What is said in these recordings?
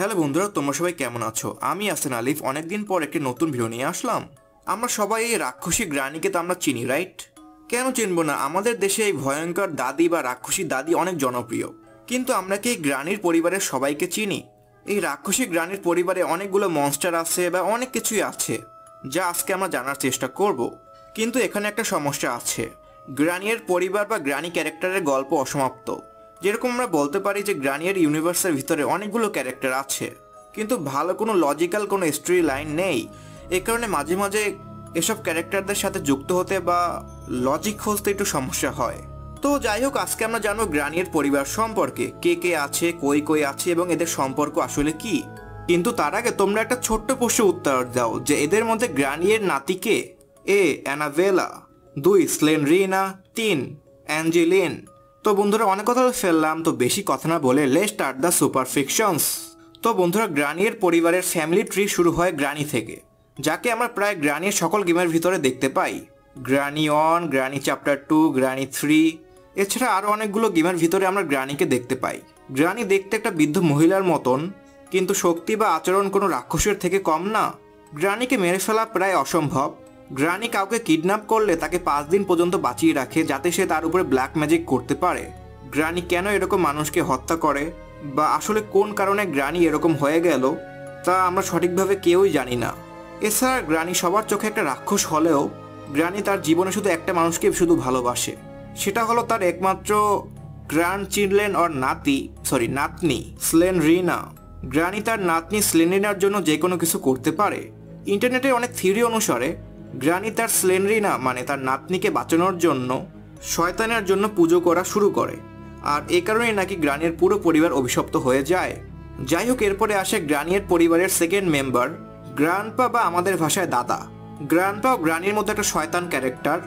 Hello বন্ধুরা, তোমরা সবাই কেমন আছো? আমি আসেন আলিফ, অনেকদিন পর একটি নতুন ভিডিও নিয়ে আসলাম। আমরা সবাই এই রাক্ষসী গ্রানিকে তো আমরা চিনি রাইট কেন চিনবো না? আমাদের দেশে এই ভয়ঙ্কর দাদি বা রাক্ষসী দাদি অনেক জনপ্রিয়। কিন্তু আমরা কি এই গ্রানির পরিবারের সবাইকে চিনি? এই রাক্ষসী গ্রানীর পরিবারে অনেকগুলো মনস্টার আছে বা অনেক কিছুই আছে, যা আজকে আমরা জানার চেষ্টা করব। কিন্তু এখানে একটা সমস্যা আছে। গ্রানিয়ের পরিবার বা গ্রানি ক্যারেক্টারের গল্প অসমাপ্ত। যেরকম আমরা বলতে পারি যে গ্রানিয়ার ইউনিভার্সের ভিতরে অনেকগুলো ক্যারেক্টার আছে, কিন্তু ভালো কোনো লজিক্যাল কোনো স্টোরি লাইন নেই। এই কারণে মাঝে মাঝে এসব ক্যারেক্টারদের সাথে যুক্ত হতে বা লজিক খুঁজতে একটু সমস্যা হয়। তো যাই হোক, আজকে আমরা জানব গ্রানিয়ের পরিবার সম্পর্কে, কে কে আছে, কই কই আছে এবং এদের সম্পর্ক আসলে কি? কিন্তু তার আগে তোমরা একটা ছোট্ট প্রশ্ন উত্তর দাও যে এদের মধ্যে গ্রানিয়ের নাতিকে এ অ্যানাভেলা দুই স্লেনরিনা তিন অ্যাঞ্জেলিন তো বন্ধুরা, অনেক কথা ফেললাম, তো বেশি কথা না বলে লে স্টার্ট দ্য সুপার ফিকশনস তো বন্ধুরা গ্রানিয়ের পরিবারের ফ্যামিলি ট্রি শুরু হয় গ্রানি থেকে, যাকে আমরা প্রায় গ্রানির সকল গেমের ভিতরে দেখতে পাই। Granny one Granny chapter two Granny three এছাড়া আরও অনেকগুলো গেমের ভিতরে আমরা গ্রানিকে দেখতে পাই। গ্রানি দেখতে একটা বৃদ্ধ মহিলার মতন, কিন্তু শক্তি বা আচরণ কোনো রাক্ষসের থেকে কম না। গ্রানিকে মেরে ফেলা প্রায় অসম্ভব। গ্রানি কাউকে কিডন্যাপ করলে তাকে পাঁচ দিন পর্যন্ত বাঁচিয়ে রাখে যাতে সে তার উপরে ব্ল্যাক ম্যাজিক করতে পারে। গ্রানি কেন এরকম মানুষকে হত্যা করে? বা আসলে কোন কারণে গ্রানি এরকম হয়ে গেল? তা আমরা সঠিকভাবে কেউই জানি না। এছাড়া গ্রানি সবার চোখে একটা রাক্ষস হলেও গ্রানি তার জীবনে শুধু একটা মানুষকে শুধু ভালোবাসে। সেটা হলো তার একমাত্র গ্র্যান্ড চিলড্রেন অর নাতি সরি নাতনি, স্লেন রিনা। গ্রানি তার নাতনি স্লেনরিনার জন্য যে কোনো কিছু করতে পারে। ইন্টারনেটে অনেক থিওরি অনুসারে গ্রানি তার স্লেনরিনা মানে তার নাতনিকে বাঁচানোর জন্য শয়তানের জন্য পুজো করা শুরু করে। আর এ কারণেই নাকি গ্রানির পুরো পরিবার অভিশপ্ত হয়ে যায়। যাই হোক, এরপরে আসে গ্রানিয়ের পরিবারের সেকেন্ড মেম্বার গ্রানপা বা আমাদের ভাষায় দাদা। গ্রানপা ও গ্রানির মধ্যে একটা শয়তান ক্যারেক্টার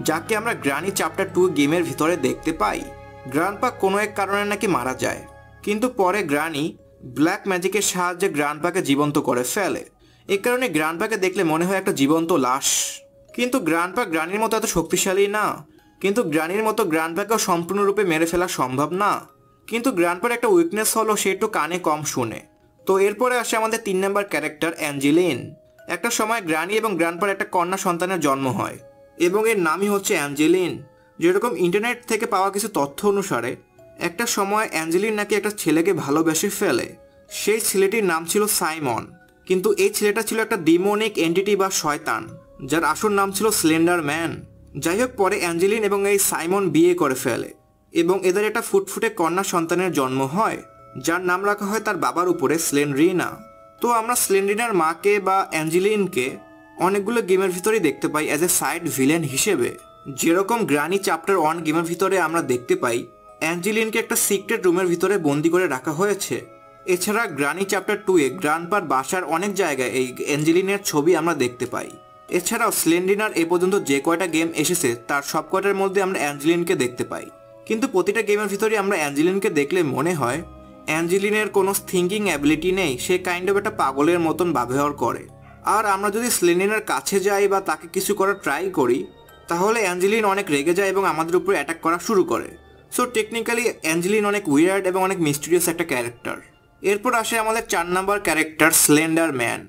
যাকে আমরা গ্রানি চ্যাপ্টার টু গেমের ভিতরে দেখতে পাই। গ্রানপা কোনো এক কারণে নাকি মারা যায়। কিন্তু পরে গ্রানি ব্ল্যাক ম্যাজিকের সাহায্যে গ্রান্ডপাকে জীবন্ত করে ফেলে। এ কারণে গ্রান্ডপাকে দেখলে মনে হয় একটা জীবন্ত লাশ। কিন্তু গ্রান্ডপা গ্রানির মতো এত শক্তিশালী না। কিন্তু গ্রানির মতো গ্রান্ডপাকেও সম্পূর্ণরূপে মেরে ফেলা সম্ভব না। কিন্তু গ্রান্ডপার একটা উইকনেস হলো সে একটু কানে কম শুনে। তো এরপরে আসে আমাদের তিন নম্বর ক্যারেক্টার অ্যাঞ্জেলিন। একটা সময় গ্রানি এবং গ্রান্ডপার একটা কন্যা সন্তানের জন্ম হয় এবং এর নামই হচ্ছে অ্যাঞ্জেলিন। যেরকম ইন্টারনেট থেকে পাওয়া কিছু তথ্য অনুসারে, একটা সময় অ্যাঞ্জেলিন নাকি একটা ছেলেকে ভালোবেসে ফেলে। সেই ছেলেটির নাম ছিল সাইমন। কিন্তু এই ছেলেটা ছিল একটা ডিমোনিক এন্টিটি বা শয়তান, যার আসল নাম ছিল স্লেন্ডার ম্যান যাই হোক, পরে অ্যাঞ্জেলিন এবং এই সাইমন বিয়ে করে ফেলে এবং এদের একটা ফুটফুটে কন্যা সন্তানের জন্ম হয়, যার নাম রাখা হয় তার বাবার উপরে স্লেনরিনা তো আমরা স্লেনরিনার মাকে বা অ্যাঞ্জেলিনকে অনেকগুলো গেমের ভিতরেই দেখতে পাই অ্যাজ এ সাইড ভিলেন হিসেবে। যেরকম গ্রানি চ্যাপ্টার ওয়ান গেমের ভিতরে আমরা দেখতে পাই, অ্যাঞ্জেলিনকে একটা সিক্রেট রুমের ভিতরে বন্দি করে রাখা হয়েছে। এছাড়া গ্রানি চ্যাপ্টার টু টুয়ে গ্রানপার বাসার অনেক জায়গায় এই অ্যাঞ্জেলিনের ছবি আমরা দেখতে পাই। এছাড়াও স্লেন্ডিনার এ পর্যন্ত যে কয়টা গেম এসেছে, তার সব কয়টার মধ্যে আমরা অ্যাঞ্জেলিনকে দেখতে পাই। কিন্তু প্রতিটা গেমের ভিতরে আমরা অ্যাঞ্জেলিনকে দেখলে মনে হয়, অ্যাঞ্জেলিনের কোনো থিঙ্কিং অ্যাবিলিটি নেই, সে কাইন্ড অফ একটা পাগলের মতন ব্যবহার করে। আর আমরা যদি স্লেন্ডিনার কাছে যাই বা তাকে কিছু করার ট্রাই করি, তাহলে অ্যাঞ্জেলিন অনেক রেগে যায় এবং আমাদের উপরে অ্যাটাক করা শুরু করে। সো টেকনিক্যালি অ্যাঞ্জেলিন অনেক উইয়ার্ড এবং অনেক মিস্টিরিয়াস একটা ক্যারেক্টার এরপর আসে আমাদের চার নাম্বার ক্যারেক্টার স্লেন্ডার ম্যান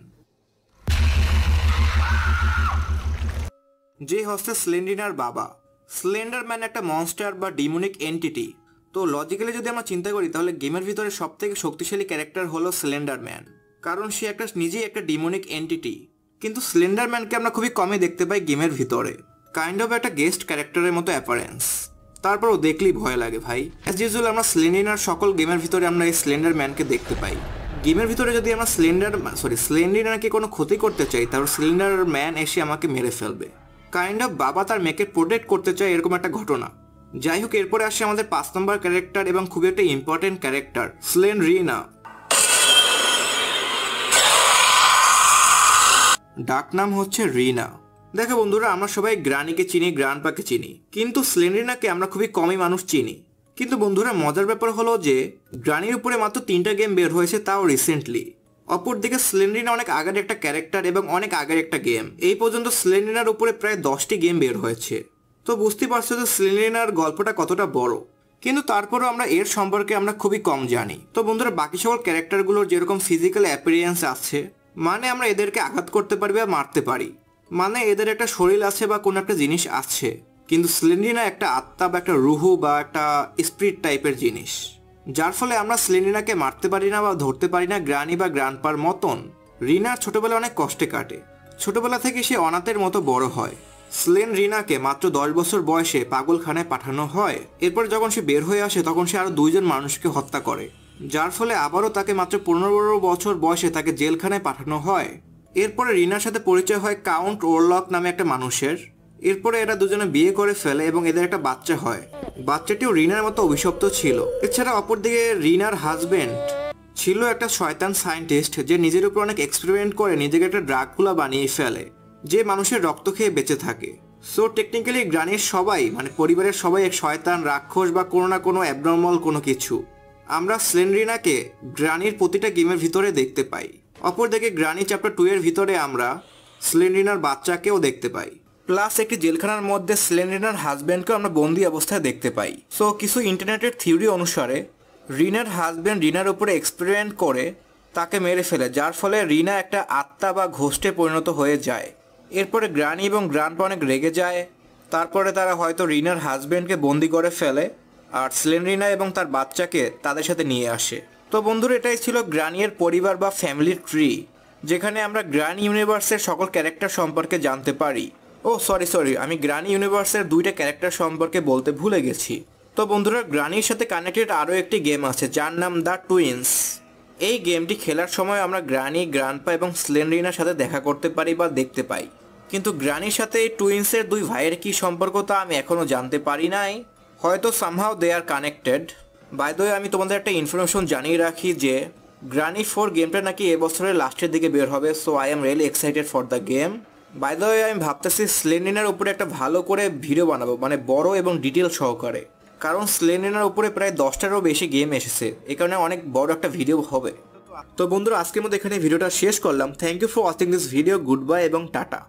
যে হচ্ছে স্লেন্ডিনার বাবা। স্লেন্ডার ম্যান একটা মনস্টার বা ডিমোনিক এন্টিটি তো লজিক্যালি যদি আমরা চিন্তা করি, তাহলে গেমের ভিতরে সব থেকে শক্তিশালী ক্যারেক্টার হলো স্লেন্ডার ম্যান কারণ সে একটা, নিজেই একটা ডিমোনিক এন্টিটি কিন্তু স্লেন্ডার ম্যানকে আমরা খুবই কমই দেখতে পাই গেমের ভিতরে। কাইন্ড অফ একটা গেস্ট ক্যারেক্টারের মতো অ্যাপারেন্স তারপরও দেখলেই ভয় লাগে ভাই। অ্যাজ ইউজুয়াল আমরা স্লেন্ডিনার সকল গেমের ভিতরে আমরা এই স্লেন্ডার ম্যানকে দেখতে পাই। গেমের ভিতরে যদি আমরা স্লেন্ডার সরি স্লেন্ডিনারকে কোনো ক্ষতি করতে চাই, তাহলে স্লেন্ডার ম্যান এসে আমাকে মেরে ফেলবে। কাইন্ড অফ বাবা তার মেয়েকে প্রোটেক্ট করতে চায় এরকম একটা ঘটনা। যাই হোক, এরপরে আসে আমাদের পাঁচ নম্বর ক্যারেক্টার এবং খুবই একটা ইম্পর্টেন্ট ক্যারেক্টার স্লেন রিনা ডাক নাম হচ্ছে রিনা। দেখো বন্ধুরা, আমরা সবাই গ্রানিকে চিনি, গ্রানপাকে চিনি। কিন্তু স্লেনরিনাকে আমরা খুবই কমই মানুষ চিনি। কিন্তু বন্ধুরা, মজার ব্যাপার হলো যে, গ্রানির উপরে মাত্র তিনটা গেম বের হয়েছে তাও রিসেন্টলি অপরদিকে স্লেন্ড্রিনা অনেক আগের একটা ক্যারেক্টার এবং অনেক আগের একটা গেম এই পর্যন্ত স্লেন্ড্রিনার উপরে প্রায় দশটি গেম বের হয়েছে। তো বুঝতে পারছ যে স্লেন্ড্রিনার গল্পটা কতটা বড়। কিন্তু তারপরেও আমরা এর সম্পর্কে আমরা খুবই কম জানি। তো বন্ধুরা, বাকি সকল ক্যারেক্টারগুলোর যেরকম ফিজিক্যাল অ্যাপিরিয়েন্স আছে মানে আমরা এদেরকে আঘাত করতে পারি বা মারতে পারি। মানে এদের একটা শরীর আছে বা কোনো একটা জিনিস আছে, কিন্তু স্লেন্ডিনা একটা আত্মা বা একটা রুহু বা একটা স্পিরিট টাইপের জিনিস। যার ফলে আমরা স্লেন্ডিনাকে মারতে পারি না বা ধরতে পারি না গ্রানি বা গ্রানপার মতন। রিনার ছোটবেলা অনেক কষ্টে কাটে। ছোটবেলা থেকে সে অনাথের মতো বড় হয়। স্লেন রিনাকে মাত্র দশ বছর বয়সে পাগলখানায় পাঠানো হয়। এরপর যখন সে বের হয়ে আসে, তখন সে আরও দুইজন মানুষকে হত্যা করে। যার ফলে আবারও তাকে মাত্র পনেরো বছর বয়সে তাকে জেলখানায় পাঠানো হয়। এরপরে রিনার সাথে পরিচয় হয় কাউন্ট ওরলক নামে একটা মানুষের। এরপরে এরা দুজনে বিয়ে করে ফেলে এবং এদের একটা বাচ্চা হয়। বাচ্চাটিও রিনার মতো অভিশপ্ত ছিল। এছাড়া অপরদিকে রিনার হাজবেন্ড ছিল একটা শয়তান সায়েন্টিস্ট যে নিজের উপর অনেক এক্সপেরিমেন্ট করে নিজেকে একটা ড্রাগগুলা বানিয়ে ফেলে, যে মানুষের রক্ত খেয়ে বেঁচে থাকে। সো টেকনিক্যালি গ্রানির সবাই মানে পরিবারের সবাই এক শয়তান, রাক্ষস বা কোনো না কোনো অ্যাবনর্মাল কোনো কিছু। আমরা স্লেনরিনাকে গ্রানির প্রতিটা গেমের ভিতরে দেখতে পাই। অপরদিকে গ্রানি চ্যাপ্টার টু এর ভিতরে আমরা স্লেনরিনার বাচ্চাকেও দেখতে পাই। প্লাস একটি জেলখানার মধ্যে স্লেনরিনার হাজব্যান্ডকেও আমরা বন্দি অবস্থায় দেখতে পাই। সো কিছু ইন্টারনেটের থিওরি অনুসারে, রিনার হাজব্যান্ড রিনার উপরে এক্সপেরিমেন্ট করে তাকে মেরে ফেলে, যার ফলে রিনা একটা আত্মা বা ঘোষ্টে পরিণত হয়ে যায়। এরপরে গ্রানি এবং গ্রান্ডপা অনেক রেগে যায়। তারপরে তারা হয়তো রিনার হাজব্যান্ডকে বন্দি করে ফেলে আর স্লেনরিনা এবং তার বাচ্চাকে তাদের সাথে নিয়ে আসে। তো বন্ধুরা এটাই ছিল গ্রানিয়ের পরিবার বা ফ্যামিলির ট্রি, যেখানে আমরা গ্রানি ইউনিভার্সের সকল ক্যারেক্টার সম্পর্কে জানতে পারি। ও, সরি সরি, আমি গ্রানি ইউনিভার্সের দুইটা ক্যারেক্টার সম্পর্কে বলতে ভুলে গেছি। তো বন্ধুরা, গ্রানির সাথে কানেক্টেড আরও একটি গেম আছে, যার নাম দ্য টুইন্স এই গেমটি খেলার সময় আমরা গ্রানি গ্রান্ডপা এবং স্লেনরিনার সাথে দেখা করতে পারি বা দেখতে পাই। কিন্তু গ্রানির সাথে এই টুইন্সের দুই ভাইয়ের কী সম্পর্ক তা আমি এখনও জানতে পারি নাই। হয়তো somehow they are connected by the আমি তোমাদের একটা ইনফরমেশন জানিয়ে রাখি যে গ্রানি ফোর গেমটা নাকি এবছরের লাস্টের দিকে বের হবে so I am really excited for the game bye আমি ভাবতেছি স্লেনিনার উপরে একটা ভালো করে ভিডিও বানাবো মানে বড় এবং ডিটেল সহকারে। কারণ স্লেনিনার উপরে প্রায় দশটারও বেশি গেম এসেছে এই কারণে অনেক বড় একটা ভিডিও হবে। তো বন্ধুরা, আজকের মধ্যে এখানে ভিডিওটা শেষ করলাম। Thank you for watching this video good bye এবং টাটা।